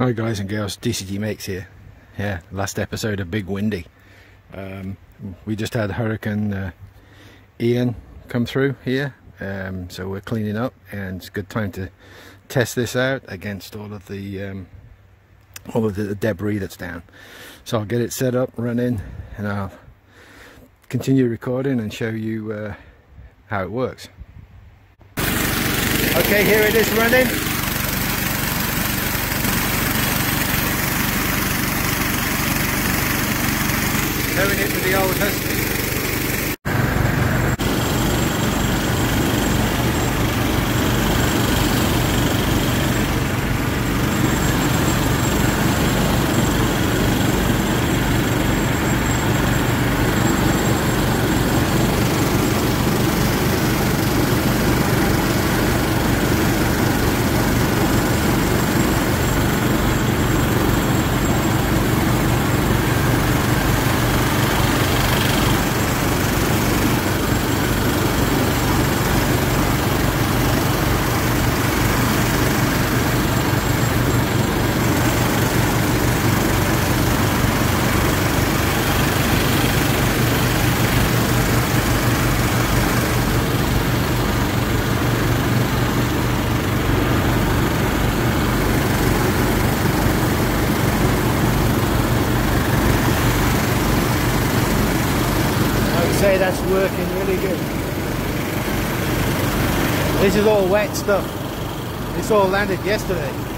Hi guys and girls, DCT Makes here. Yeah, last episode of Big Windy. Um, we just had Hurricane uh, Ian come through here, um, so we're cleaning up and it's a good time to test this out against all of the um, all of the debris that's down. So I'll get it set up, running, and I'll continue recording and show you uh, how it works. Okay, here it is running. Towing it to the old husky. That's working really good. This is all wet stuff. This all landed yesterday.